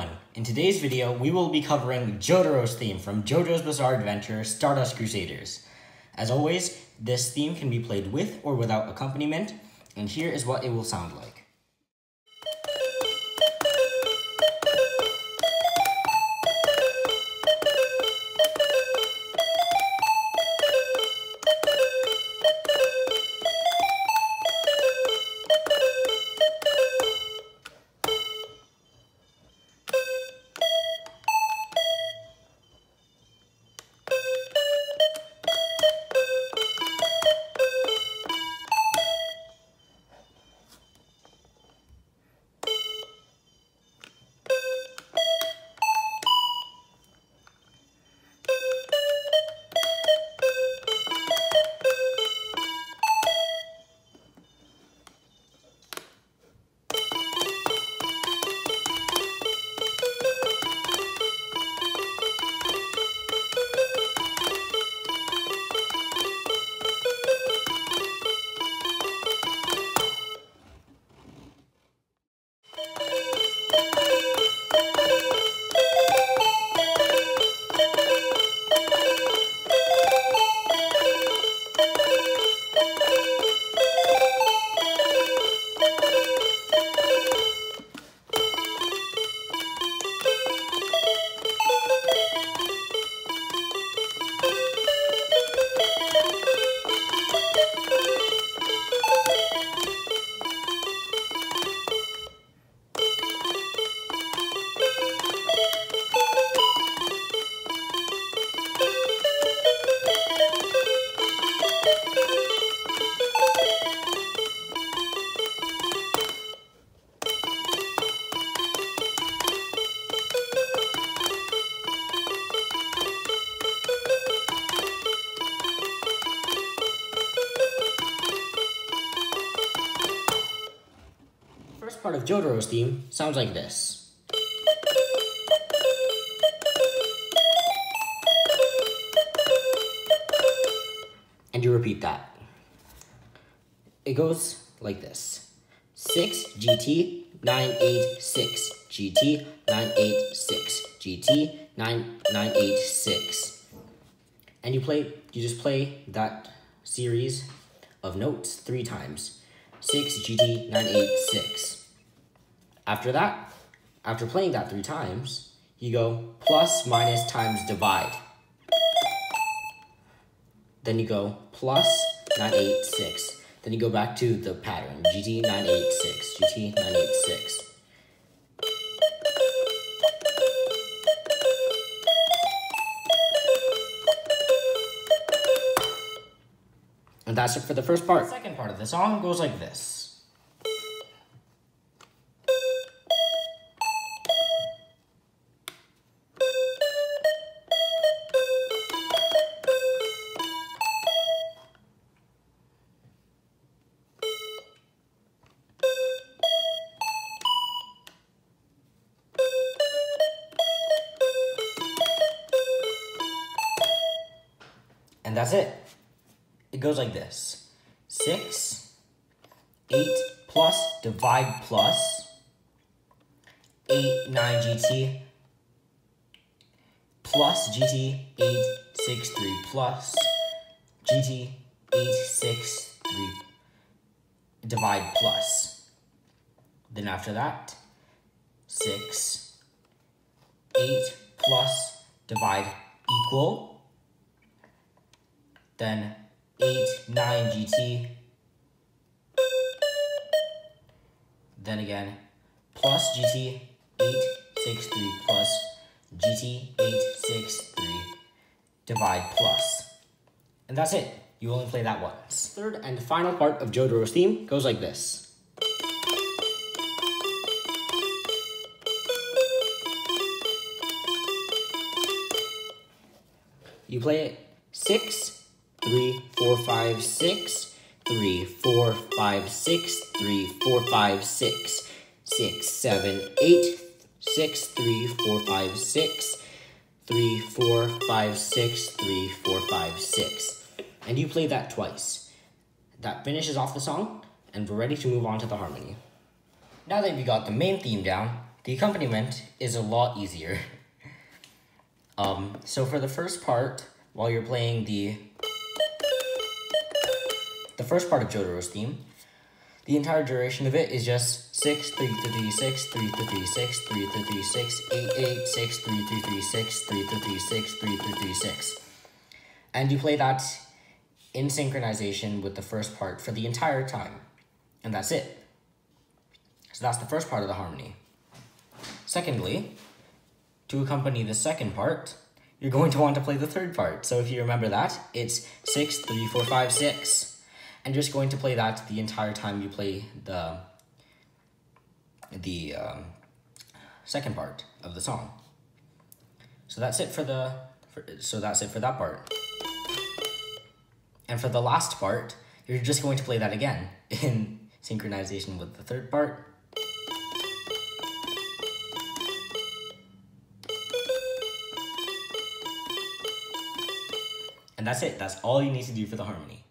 everyone. In today's video, we will be covering Jotaro's theme from JoJo's Bizarre Adventure Stardust Crusaders. As always, this theme can be played with or without accompaniment, and here is what it will sound like. Of Jotaro's theme sounds like this. And you repeat that. It goes like this. 6 GT 986 GT 986 GT 9986 and you play you just play that series of notes three times 6 GT 986 after that, after playing that three times, you go plus, minus, times, divide. Then you go plus 986. Then you go back to the pattern, GT986, GT986. And that's it for the first part. The second part of the song goes like this. And that's it. It goes like this. 6, 8 plus, divide plus, 8, 9 GT, plus GT, 8, 6, 3 plus, GT, 8, 6, 3, divide plus. Then after that, 6, 8 plus, divide equal, then 8, 9 GT, then again, plus GT, 8, 6, 3, plus GT, 8, 6, 3, divide plus. And that's it. You only play that once. Third and final part of Jotaro's theme goes like this. You play it six, three, four, five, six, three, four, five, six, three, four, five, six, six, seven, eight, six, three, four, five, six, three, four, five, six, three, four, five, six. And you play that twice. That finishes off the song, and we're ready to move on to the harmony. Now that we got the main theme down, the accompaniment is a lot easier. Um, so for the first part, while you're playing the the first part of Jotaro's theme, the entire duration of it is just 6, 3, 3, 6, 3, 3, 6, 3, 3, 6, 8, 8, 6, 3, 3, 6, 3, 3, 6, 3, 3, 6. And you play that in synchronization with the first part for the entire time. And that's it. So that's the first part of the harmony. Secondly, to accompany the second part, you're going to want to play the third part. So if you remember that, it's 6, 3, 4, 5, 6. And just going to play that the entire time you play the, the um, second part of the song. So that's it for the, for, so that's it for that part. And for the last part, you're just going to play that again in synchronization with the third part. And that's it. That's all you need to do for the harmony.